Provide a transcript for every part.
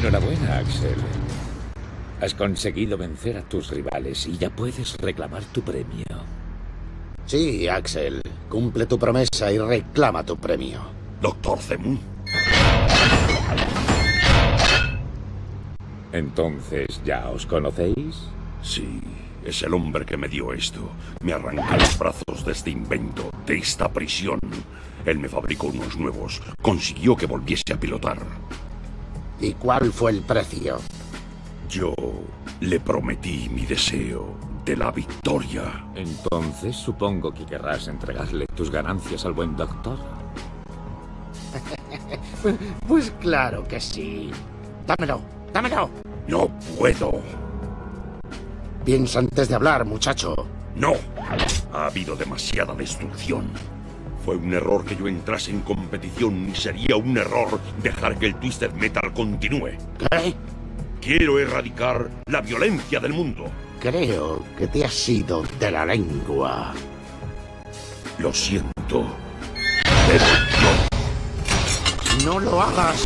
Enhorabuena, Axel. Has conseguido vencer a tus rivales y ya puedes reclamar tu premio. Sí, Axel. Cumple tu promesa y reclama tu premio. Doctor Zemu. Entonces, ¿ya os conocéis? Sí, es el hombre que me dio esto. Me arranca los brazos de este invento, de esta prisión. Él me fabricó unos nuevos. Consiguió que volviese a pilotar. ¿Y cuál fue el precio? Yo le prometí mi deseo de la victoria. Entonces supongo que querrás entregarle tus ganancias al buen doctor. pues claro que sí. Dámelo, dámelo. No puedo. Piensa antes de hablar, muchacho. No. Ha habido demasiada destrucción. Fue un error que yo entrase en competición y sería un error dejar que el Twisted Metal continúe. ¿Qué? Quiero erradicar la violencia del mundo. Creo que te has ido de la lengua. Lo siento. Pero no. No lo hagas.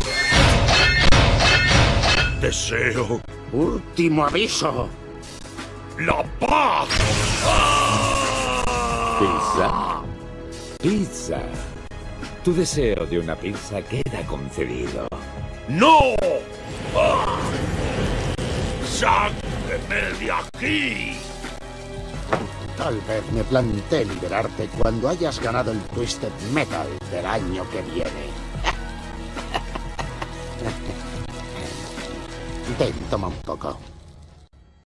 Deseo. Último aviso. La paz. Pizza. Pizza. Tu deseo de una pizza queda concedido. ¡No! ¡Sáqueme de aquí! Tal vez me planteé liberarte cuando hayas ganado el Twisted Metal del año que viene. Ten, toma un poco.